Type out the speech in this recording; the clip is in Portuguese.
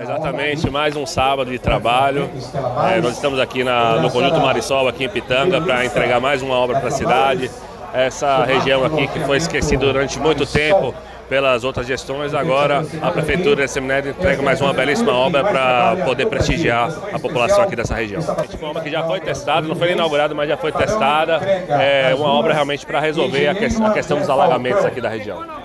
Exatamente, mais um sábado de trabalho. É, nós estamos aqui na, no Conjunto Marisol, aqui em Pitanga, para entregar mais uma obra para a cidade. Essa região aqui que foi esquecida durante muito tempo pelas outras gestões, agora a Prefeitura de Seminário entrega mais uma belíssima obra para poder prestigiar a população aqui dessa região. Uma obra que já foi testada, não foi inaugurada, mas já foi testada. É uma obra realmente para resolver a questão dos alagamentos aqui da região.